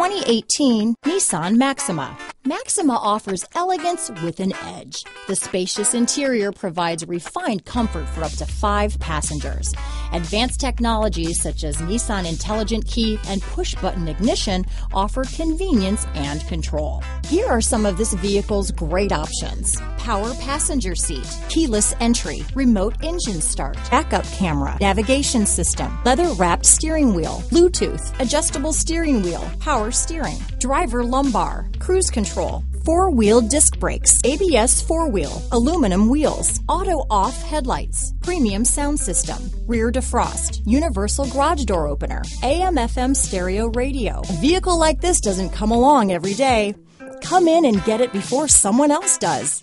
2018 Nissan Maxima. Maxima offers elegance with an edge. The spacious interior provides refined comfort for up to five passengers. Advanced technologies such as Nissan Intelligent Key and push button ignition offer convenience and control. Here are some of this vehicle's great options power passenger seat, keyless entry, remote engine start, backup camera, navigation system, leather wrapped steering wheel, Bluetooth, adjustable steering wheel, power steering, driver lumbar, cruise control, four wheel disc brakes, ABS four wheel, aluminum wheels, auto off headlights, premium sound system, rear defrost, universal garage door opener, AM FM stereo radio. A vehicle like this doesn't come along every day. Come in and get it before someone else does.